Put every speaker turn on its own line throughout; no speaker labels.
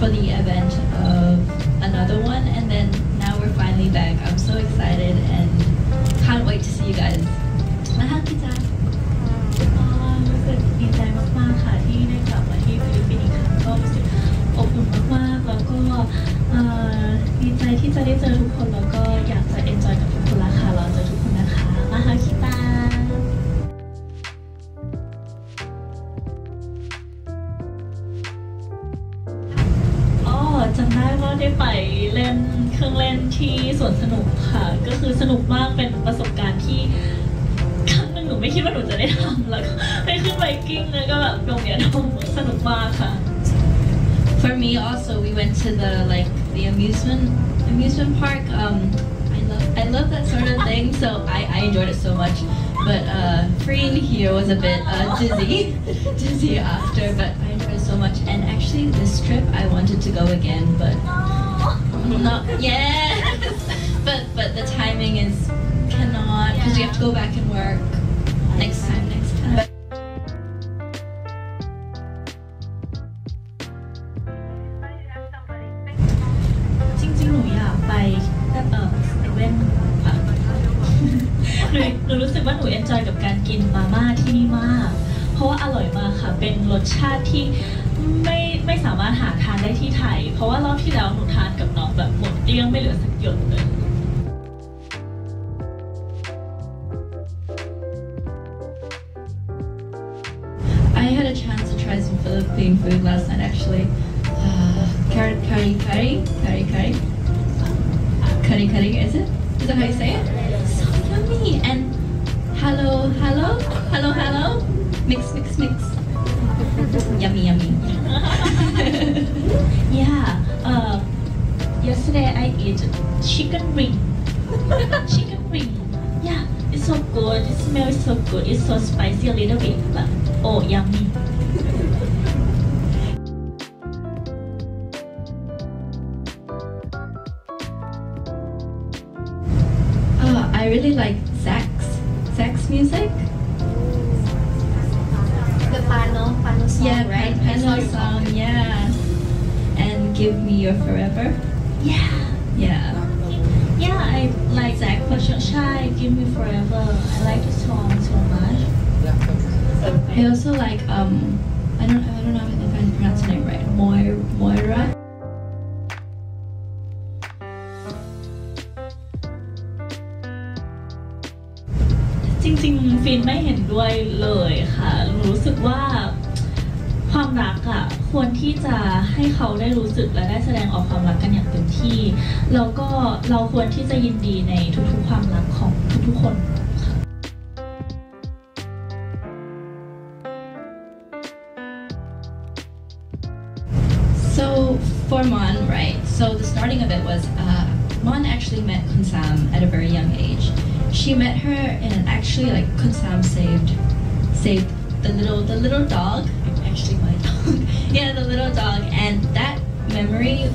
for the event of another one, and then now we're finally back. I'm so excited and can't wait to see you guys.
มาฮักพี่จ๊ะอ่ารู้สึกดีใจมากๆค่ะที่ได้กลับมาที่ฟิลิปปินส์อีกครั้งก็รู้สึกอบอุ่นมากๆแล้วก็เอ่อดีใจที่จะได้เจอทุกคนแล้วก็ ป็นประสบการณ์ที่ครั้งหนึ่งหนูไม่คิดว่าหนูจะได้ทำแล้วก็ได้ขึ้นไวกิ้งแล้วก็แบบโดงเหรียญทองสนุกมากค่ะ
For me, also, we went to the like the amusement amusement park. Um, I love I love that sort of thing, so I, I enjoyed it so much. But uh, freeing here was a bit uh, dizzy, dizzy after. But I enjoyed it so much. And actually, this trip I wanted to go again, but not yes. but but the timing is cannot because we have to go back and work next time. Next time.
จริงๆหนูอยากไปแต่เซเว่นค่ะหนูรู้สึกว่าหนูเอนจอยกับการกินมาม่าที่นี่มาก เพราะว่าอร่อยมากค่ะ เป็นรสชาติที่ไม่ไม่สามารถหาทานได้ที่ไทย เพราะว่ารอบที่แล้วหนูทานกับน้องแบบหมดเกลี้ยงไม่เหลือสักหยดเลย
Philippine food last night actually. Uh, curry, curry, curry, curry, curry. Curry, curry, is it? Is that how you say it? So yummy. And hello, hello, hello, hello. Mix, mix, mix. yummy, yummy.
Yeah uh yesterday I eat chicken wing chicken wing yeah it's so good it smells so good it's so spicy a little bit but oh yummy
really like sax, sax music.
The piano, piano song,
Yeah,
right?
pen-
I saw
piano song, yeah. And give me your forever.
yeah
Yeah.
Yeah, I like question. Shy, give me forever. I like the song so much.
I also like um I don't I don't know if I pronounced her name right. Moira Moira.
จริง ๆ ฟินไม่เห็นด้วยเลยค่ะรู้สึกว่าความรักอะควรที่จะให้เขาได้รู้สึกและได้แสดงออกความรักกันอย่างเต็มที่ แล้วก็เราควรที่จะยินดีในทุกๆความรักของทุกๆคนค่ะ
So for Mon, right? So the starting of it was uh, Mon actually met Kun Sam at a very young age. She met her and actually like Khun Sam saved saved the little the little dog. Actually my dog. yeah, the little dog, and that memory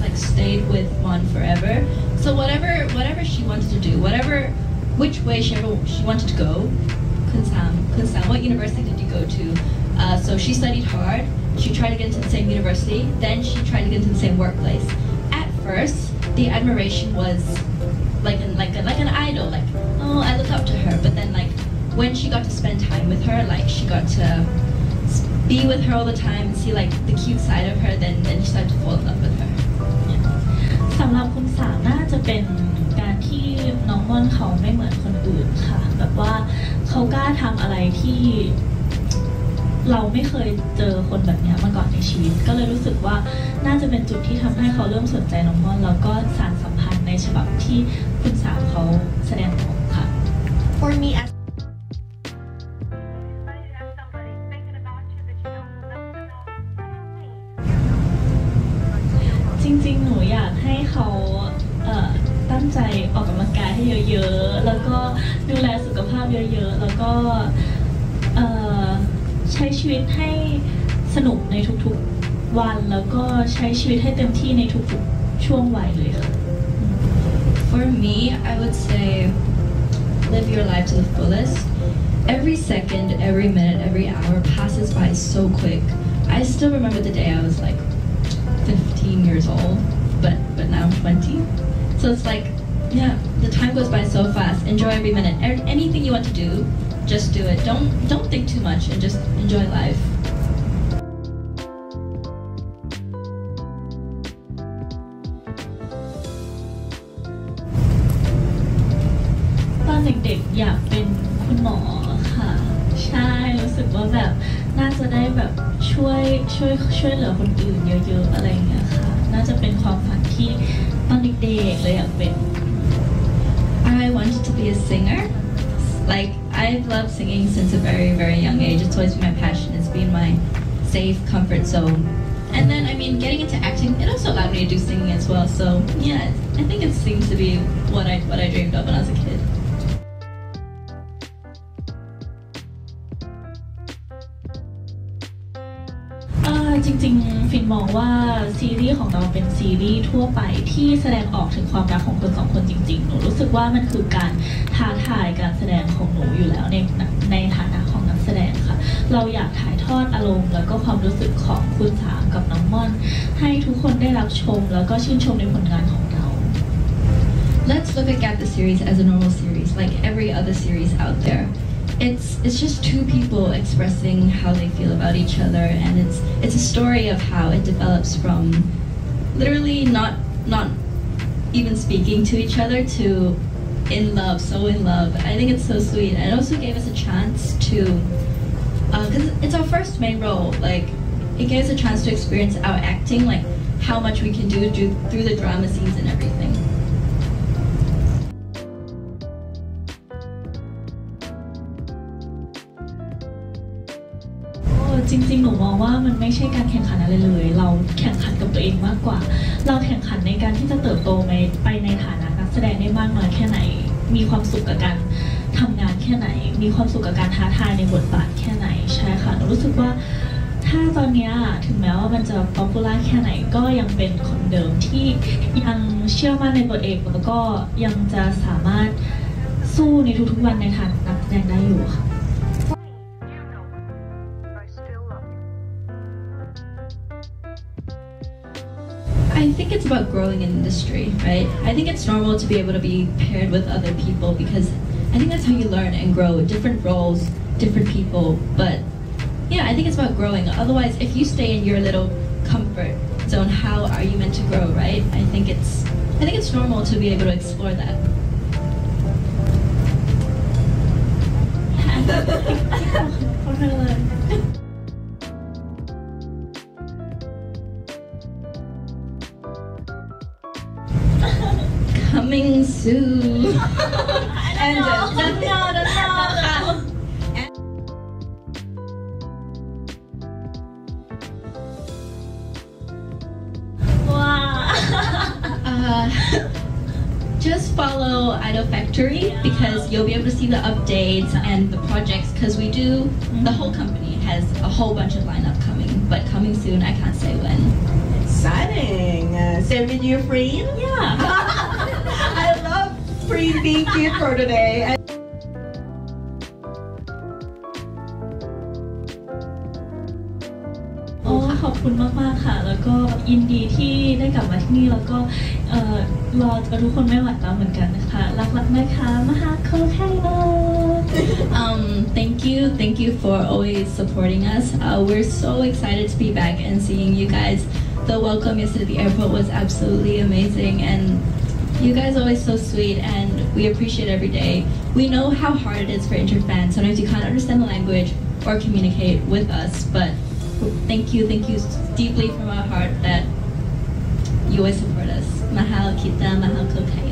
like stayed with Mon forever. So whatever whatever she wanted to do, whatever which way she ever she wanted to go, Khun Sam, Khun Sam, what university did you go to? Uh, so she studied hard. She tried to get into the same university. Then she tried to get into the same workplace. At first, the admiration was like an like a, like an idol. Like oh, I look up to her. But then like when she got to spend time with her, like she got to be with her all the time and see like the cute side of her. Then then she started to fall in love with her.
สำหรับคุณสาวน่าจะเป็นการที่น้องม่อนเขาไม่เหมือนคนอื่นค่ะ แบบว่าเขากล้าทำอะไรที่เราไม่เคยเจอคนแบบนี้มาก่อนในชีวิต ก็เลยรู้สึกว่าน่าจะเป็นจุดที่ทำให้เขาเริ่มสนใจน้องม่อนแล้วก็สารสัมพันธ์ในฉบับที่คุณสาวเขาแสดงออก
For me, as
somebody thinking about you that you don't know.
จริงๆ หนูอยากให้เขาเอ่อตั้งใจออกกำลังกายให้เยอะๆ แล้วก็ดูแลสุขภาพเยอะๆ แล้วก็เอ่อใช้ชีวิตให้สนุกในทุกๆวัน แล้วก็ใช้ชีวิตให้เต็มที่ในทุกๆช่วงวัยเลยค่ะ
For me, I would say live your life to the fullest every second, every minute, every hour passes by so quick. I still remember the day I was like 15 years old, but but now I'm 20. So it's like, yeah, the time goes by so fast. Enjoy every minute. Anything you want to do, just do it. Don't don't think too much and just enjoy life.
ช่วยช่วยช่วยเหลือคนอื่นเยอะๆอะไรอย่างเงี้ยค่ะ น่าจะเป็นความฝันที่ตอนเด็กๆเลยอยากเป็น
I wanted to be a singer. Like I've loved singing since a very very young age. It's always been my passion. It's been my safe comfort zone. And then I mean, getting into acting, it also allowed me to do singing as well. So yeah, I think it seems to be what I what I dreamed of when I was a kid.
จริง ๆ ฟินมองว่าซีรีส์ของเราเป็นซีรีส์ทั่วไปที่แสดงออกถึงความรักของคนสองคนจริง ๆ หนูรู้สึกว่ามันคือการท้าทายการแสดงของหนูอยู่แล้วในในฐานะของนักแสดงค่ะ เราอยากถ่ายทอดอารมณ์แล้วก็ความรู้สึกของคุณสามกับน้องม่อน ให้ทุกคนได้รับชมแล้วก็ชื่นชมในผลงานของเรา
Let's look at the series as a normal series, like every other series out there. It's it's just two people expressing how they feel about each other, and it's it's a story of how it develops from literally not not even speaking to each other to in love, so in love. I think it's so sweet, and it also gave us a chance to uh, because it's our first main role. Like it gave us a chance to experience our acting, like how much we can do through the drama scenes and everything.
จริง ๆ หนูมองว่ามันไม่ใช่การแข่งขันอะไรเลย เราแข่งขันกับตัวเองมากกว่า เราแข่งขันในการที่จะเติบโตไปไปในฐานะนักแสดงได้มากน้อยแค่ไหน มีความสุขกับการทำงานแค่ไหน มีความสุขกับการท้าทายในบทบาทแค่ไหนใช่ค่ะหนูรู้สึกว่าถ้าตอนนี้ถึงแม้ว่ามันจะป๊อปปูล่าแค่ไหนก็ยังเป็นคนเดิมที่ยังเชื่อมั่นในตัวเองแล้วก็ยังจะสามารถสู้ในทุกๆวันในฐานะนักแสดงได้อยู่ค่ะ
I
think it's about growing in industry, right? I think it's normal to be able to be paired with other people because I think that's how you learn and grow. Different roles, different people, but yeah, I think it's about growing. Otherwise, if you stay in your little comfort zone, how are you meant to grow, right? I think it's I think it's normal to be able to explore that. Coming soon. and uh. Uh, just follow Idol Factory because you'll be able to see the updates and the projects because we do, the whole company has a whole bunch of lineup coming, but coming soon, I can't say when.
Exciting. Uh, same with you, Freen.
Yeah.
I love Freen being cute for today.
โอ้ขอบคุณมากๆค่ะ แล้วก็ยินดีที่ได้กลับมาที่นี่แล้วก็เอ่อรอเจอทุกคนไม่ไหวแล้วเหมือนกันนะคะ รักๆนะคะมาหาโคไคโน
Um, thank you, thank you for always supporting us. Uh, we're so excited to be back and seeing you guys. The welcome yesterday at the airport was absolutely amazing, and you guys are always so sweet, and we appreciate every day. We know how hard it is for interfans. Sometimes you can't understand the language or communicate with us, but thank you, thank you deeply from our heart that you always support us. Mahal kita, mahal kokayo.